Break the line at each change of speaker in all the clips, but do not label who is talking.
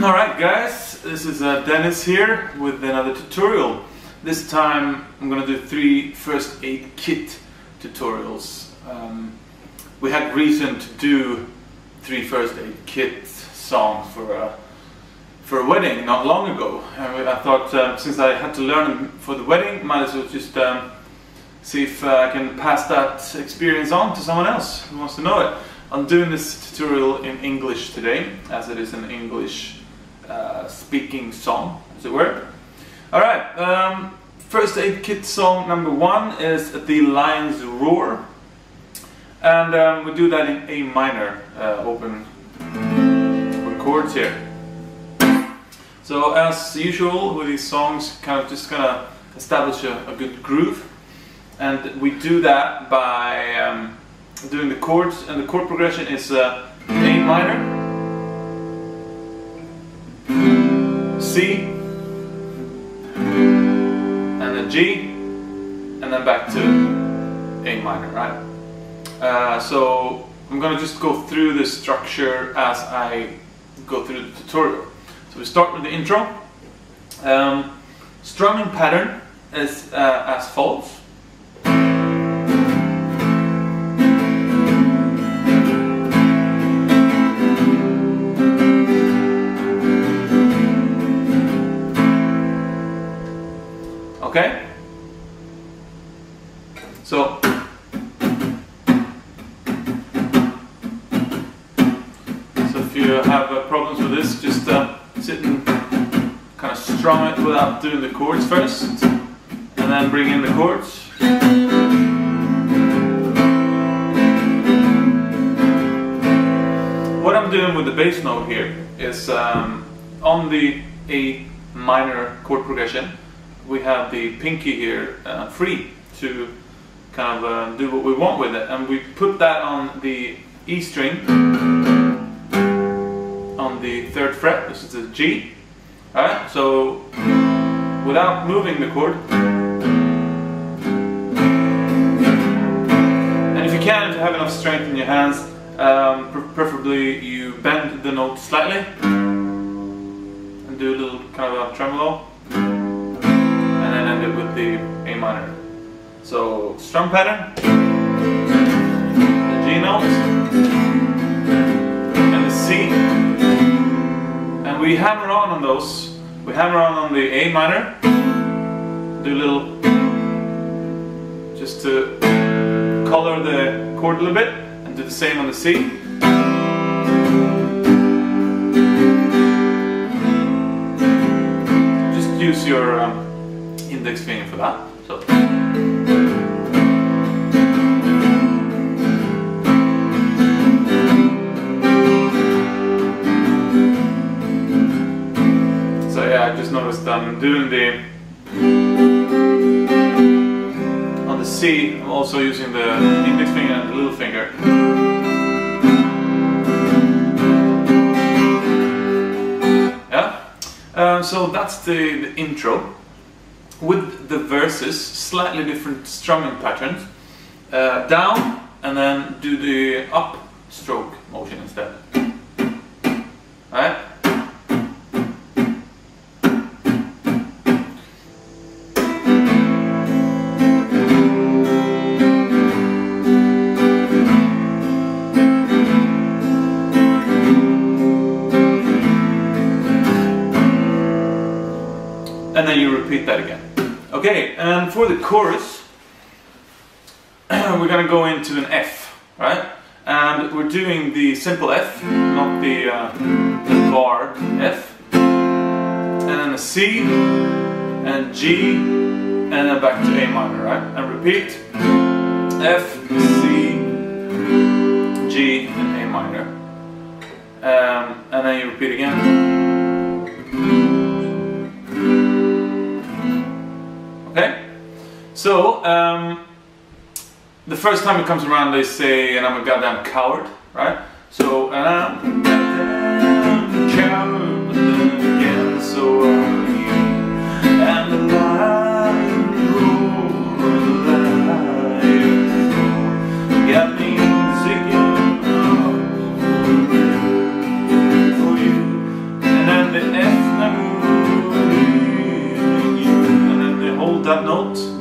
Alright guys, this is uh, Dennis here with another tutorial. This time I'm gonna do three first aid kit tutorials. Um, we had reason to do three first aid kit songs for a, for a wedding not long ago. And I thought uh, since I had to learn them for the wedding, might as well just um, see if uh, I can pass that experience on to someone else who wants to know it. I'm doing this tutorial in English today, as it is an English uh, speaking song, as it were. Alright, um, first aid kit song number one is The Lion's Roar. And um, we do that in A minor, uh, open, chords here. So as usual with these songs, kind of just gonna establish a, a good groove. And we do that by um, doing the chords, and the chord progression is uh, A minor, C, and then G, and then back to A minor, right? Uh, so I'm gonna just go through the structure as I go through the tutorial. So we start with the intro. Um, strumming pattern is uh, as follows. Okay? So, so if you have uh, problems with this, just uh, sit and kind of strum it without doing the chords first, and then bring in the chords. What I'm doing with the bass note here is um, on the A minor chord progression, we have the pinky here uh, free to kind of uh, do what we want with it. And we put that on the E string on the third fret, this is the G. Alright so without moving the chord and if you can, if you have enough strength in your hands um, preferably you bend the note slightly and do a little kind of a tremolo with the A minor. So strum pattern, the G note, and the C, and we hammer on on those. We hammer on on the A minor, do a little, just to color the chord a little bit, and do the same on the C. Just use your um, index finger for that. So. So yeah, I just noticed I'm doing the on the C. I'm also using the index finger and the little finger. Yeah. Um, so that's the, the intro with the verses, slightly different strumming patterns. Uh, down and then do the up stroke motion instead. Alright? And then you repeat that again. Okay, and for the chorus, we're gonna go into an F, right? And we're doing the simple F, not the, uh, the bar F. And then a C, and G, and then back to A minor, right? And repeat. F, C, G, and A minor. Um, and then you repeat again. So, um, the first time it comes around they say, and I'm a goddamn coward, right? So, and I'm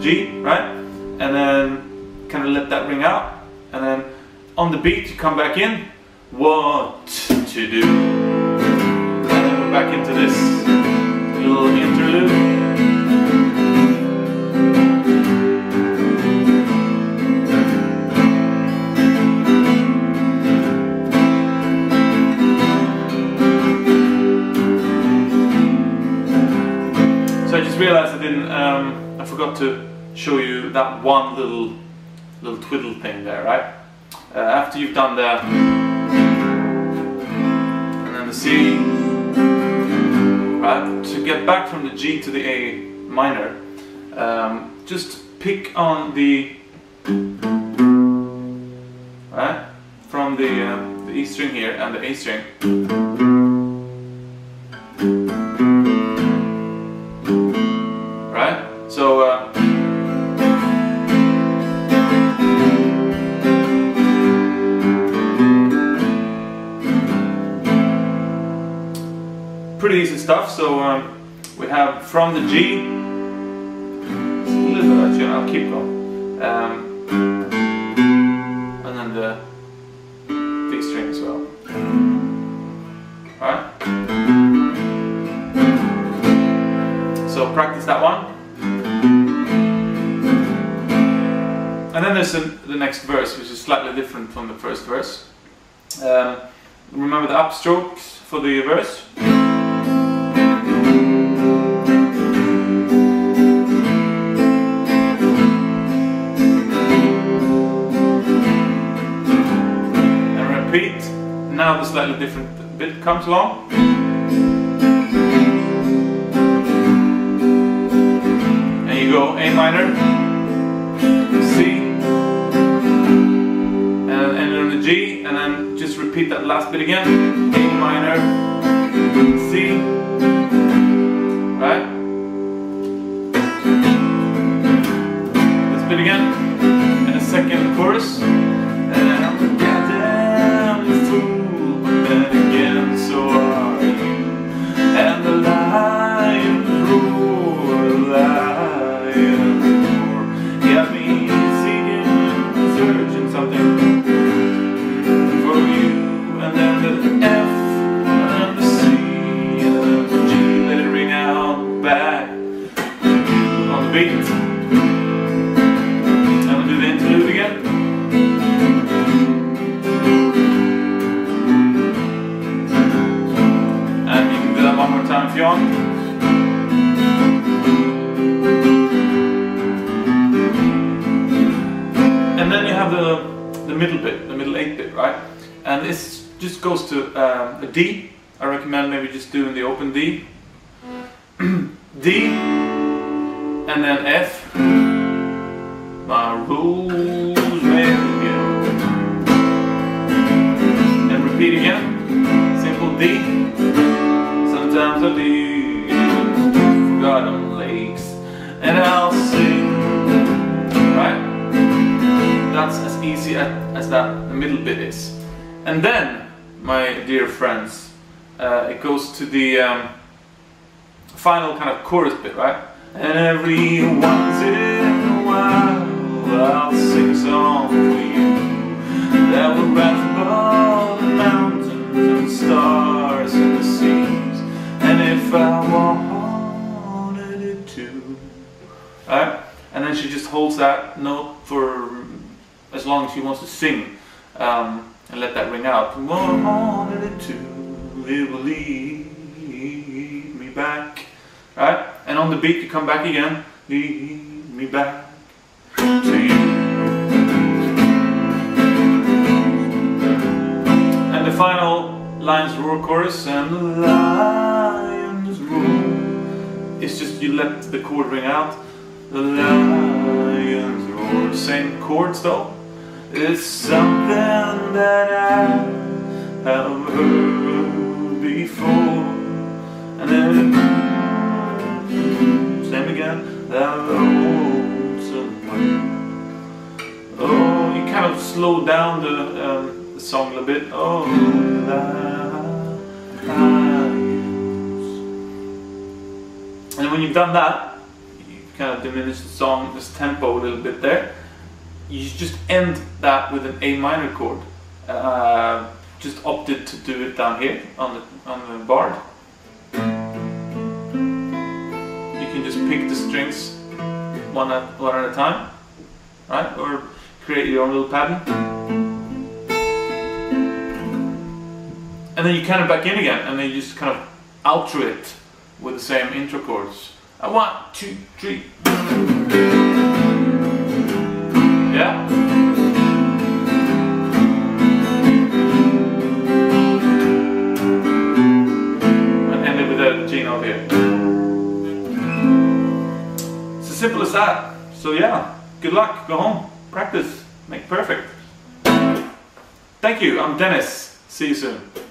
G, right? And then kind of let that ring out. And then on the beat, you come back in. What to do? And then we're back into this little interlude. So forgot to show you that one little, little twiddle thing there, right? Uh, after you've done that, and then the C, right? To get back from the G to the A minor, um, just pick on the, right? From the, uh, the E string here and the A string. Stuff. So um, we have from the G, little bit I'll keep going, um, and then the D string as well. Alright? So practice that one. And then there's the, the next verse, which is slightly different from the first verse. Um, remember the upstrokes for the verse? Now the slightly different bit comes along. And you go A minor, C, and on the G, and then just repeat that last bit again. A minor, C, right? This bit again, and a second chorus. To um, a D. I recommend maybe just doing the open D. D, and then F. My rosemary And repeat again. Simple D. Sometimes I leave forgotten lakes and I'll sing. Right? That's as easy as, that middle bit is. And then, my dear friends, uh, it goes to the um, final kind of chorus bit, right? And every once in a while I'll sing a song for you that will rise above the mountains and the stars and the seas. And if I wanted it to, right? And then she just holds that note for as long as she wants to sing um, and let that ring out. Wanted it to, it will lead me back, right? And on the beat, you come back again. Lead me back to you. And the final lines roar chorus and the lions roar. It's just you let the chord ring out. The lions roar. Same chords though. It's something that I have heard before. And then same again. That lonesome way. Oh, you kind of slow down the, um, the song a bit. Oh, lions. And when you've done that, you kind of diminish the song, this tempo a little bit there. You just end that with an A minor chord. Uh, just opted to do it down here on the on the bar. You can just pick the strings one at one at a time, right? Or create your own little pattern. And then you kind of back in again, and then you just kind of outro it with the same intro chords. Uh, one, two, three. Simple as that. So yeah, good luck, go home, practice, make perfect. Thank you, I'm Dennis. See you soon.